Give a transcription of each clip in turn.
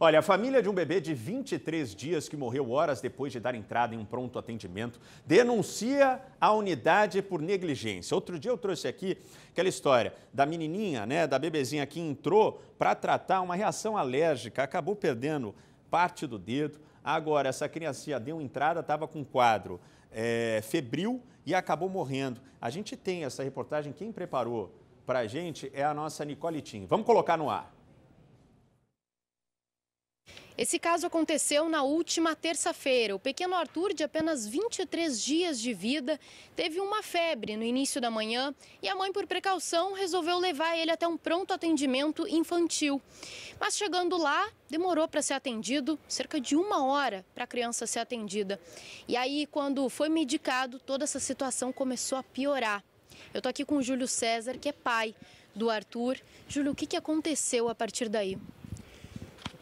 Olha, a família de um bebê de 23 dias que morreu horas depois de dar entrada em um pronto atendimento denuncia a unidade por negligência. Outro dia eu trouxe aqui aquela história da menininha, né, da bebezinha que entrou para tratar uma reação alérgica, acabou perdendo parte do dedo. Agora, essa criancinha deu entrada, estava com quadro é, febril e acabou morrendo. A gente tem essa reportagem, quem preparou para a gente é a nossa Nicole Tim. Vamos colocar no ar. Esse caso aconteceu na última terça-feira. O pequeno Arthur, de apenas 23 dias de vida, teve uma febre no início da manhã e a mãe, por precaução, resolveu levar ele até um pronto atendimento infantil. Mas chegando lá, demorou para ser atendido cerca de uma hora para a criança ser atendida. E aí, quando foi medicado, toda essa situação começou a piorar. Eu estou aqui com o Júlio César, que é pai do Arthur. Júlio, o que, que aconteceu a partir daí?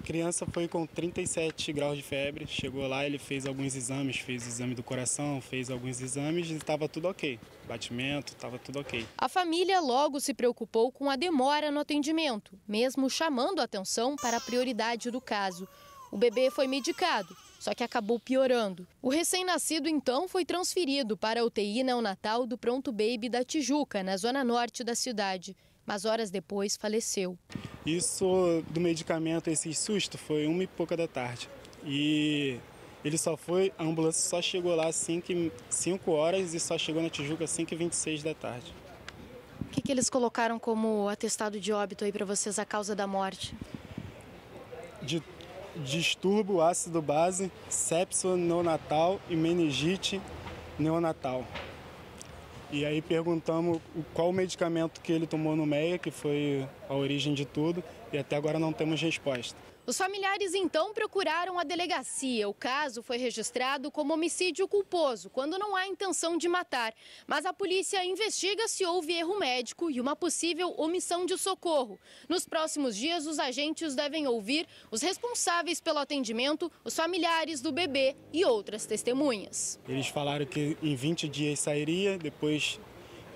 Criança foi com 37 graus de febre, chegou lá, ele fez alguns exames, fez o exame do coração, fez alguns exames e estava tudo ok. Batimento, estava tudo ok. A família logo se preocupou com a demora no atendimento, mesmo chamando atenção para a prioridade do caso. O bebê foi medicado, só que acabou piorando. O recém-nascido então foi transferido para a UTI neonatal do Pronto Baby da Tijuca, na zona norte da cidade mas horas depois faleceu. Isso do medicamento, esse susto, foi uma e pouca da tarde. E ele só foi, a ambulância só chegou lá às 5 horas e só chegou na Tijuca às 5 e 26 da tarde. O que, que eles colocaram como atestado de óbito aí para vocês a causa da morte? De distúrbio ácido base, sepso neonatal e meningite neonatal. E aí perguntamos qual o medicamento que ele tomou no MEIA, que foi a origem de tudo, e até agora não temos resposta. Os familiares então procuraram a delegacia. O caso foi registrado como homicídio culposo, quando não há intenção de matar. Mas a polícia investiga se houve erro médico e uma possível omissão de socorro. Nos próximos dias, os agentes devem ouvir os responsáveis pelo atendimento, os familiares do bebê e outras testemunhas. Eles falaram que em 20 dias sairia, depois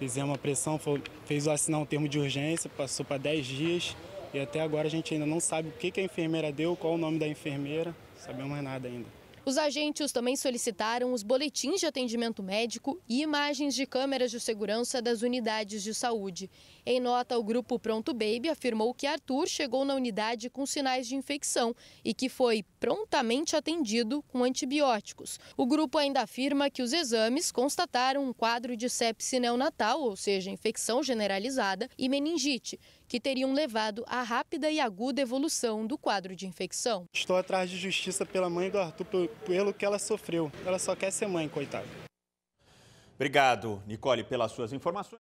fizemos uma pressão, fez assinar um termo de urgência, passou para 10 dias. E até agora a gente ainda não sabe o que, a enfermeira deu, qual o nome da enfermeira, sabemos mais nada ainda. Os agentes também solicitaram os boletins de atendimento médico e imagens de câmeras de segurança das unidades de saúde. Em nota, o grupo Pronto Baby afirmou que Arthur chegou na unidade com sinais de infecção e que foi prontamente atendido com antibióticos. O grupo ainda afirma que os exames constataram um quadro de sepse neonatal, ou seja, infecção generalizada, e meningite, que teriam levado à rápida e aguda evolução do quadro de infecção. Estou atrás de justiça pela mãe do Arthur pelo que ela sofreu. Ela só quer ser mãe, coitada. Obrigado, Nicole, pelas suas informações.